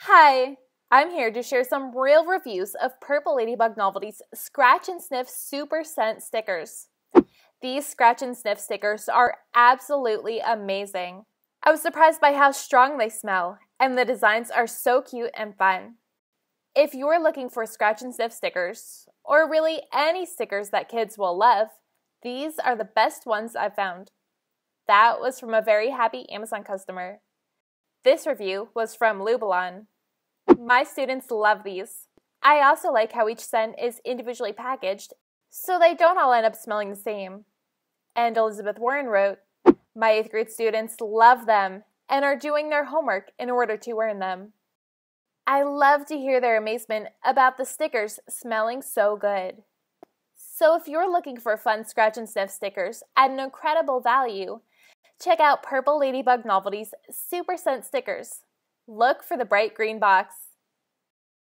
Hi, I'm here to share some real reviews of Purple Ladybug Novelty's Scratch and Sniff Super Scent stickers. These Scratch and Sniff stickers are absolutely amazing. I was surprised by how strong they smell, and the designs are so cute and fun. If you're looking for Scratch and Sniff stickers, or really any stickers that kids will love, these are the best ones I've found. That was from a very happy Amazon customer. This review was from Lubalon. My students love these. I also like how each scent is individually packaged, so they don't all end up smelling the same. And Elizabeth Warren wrote, My 8th grade students love them and are doing their homework in order to earn them. I love to hear their amazement about the stickers smelling so good. So if you're looking for fun scratch and sniff stickers at an incredible value, Check out Purple Ladybug Novelty's Super Scent stickers. Look for the bright green box.